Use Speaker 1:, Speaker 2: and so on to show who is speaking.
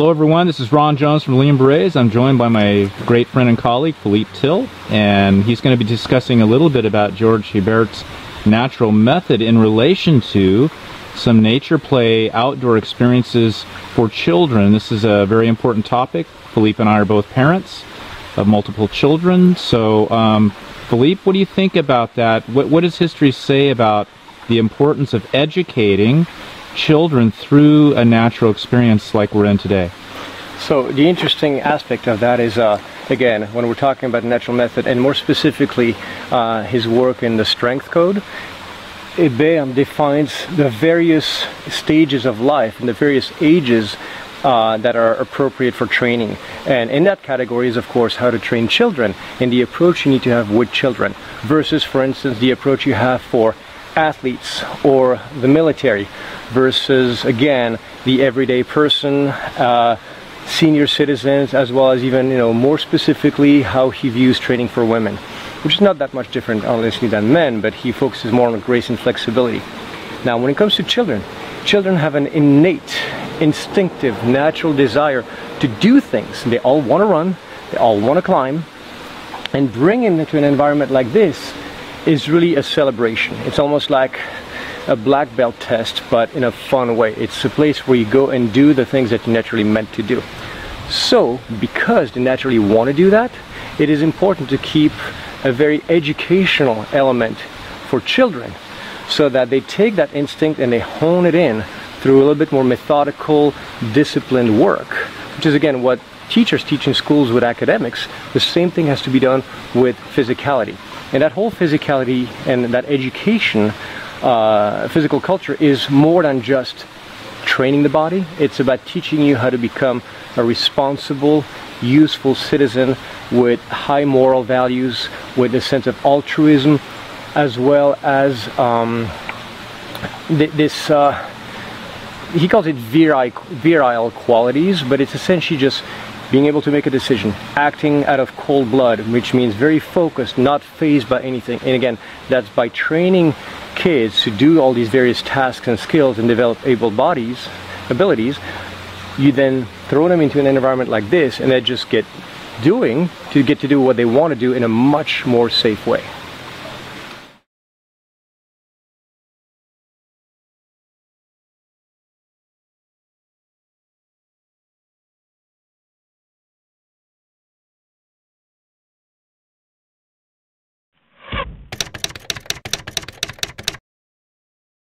Speaker 1: Hello everyone, this is Ron Jones from The Lean Berets. I'm joined by my great friend and colleague Philippe Til, and he's going to be discussing a little bit about Georges Hebert's natural method in relation to some nature play outdoor experiences for children. This is a very important topic. Philippe and I are both parents of multiple children. So, um, Philippe, what do you think about that? What, what does history say about the importance of educating children through a natural experience like we're in today?
Speaker 2: So the interesting aspect of that is, uh, again, when we're talking about natural method, and more specifically uh, his work in the strength code, Hebert defines the various stages of life and the various ages uh, that are appropriate for training. And in that category is, of course, how to train children and the approach you need to have with children versus, for instance, the approach you have for athletes or the military versus, again, the everyday person, uh, senior citizens, as well as even, you know, more specifically, how he views training for women, which is not that much different, honestly, than men, but he focuses more on grace and flexibility. Now, when it comes to children, children have an innate, instinctive, natural desire to do things. They all want to run, they all want to climb, and bringing them into an environment like this is really a celebration. It's almost like a black belt test, but in a fun way. It's a place where you go and do the things that you're naturally meant to do. So, because they naturally want to do that, it is important to keep a very educational element for children so that they take that instinct and they hone it in through a little bit more methodical, disciplined work, which is again what teachers teach in schools with academics. The same thing has to be done with physicality. And that whole physicality and that education, uh, physical culture, is more than just training the body. It's about teaching you how to become a responsible, useful citizen with high moral values, with a sense of altruism, as well as um, th this. Uh, he calls it virile, virile qualities, but it's essentially just being able to make a decision, acting out of cold blood, which means very focused, not phased by anything. And again, that's by training kids to do all these various tasks and skills and develop able bodies, abilities. You then throw them into an environment like this and they just get doing to get to do what they want to do in a much more safe way.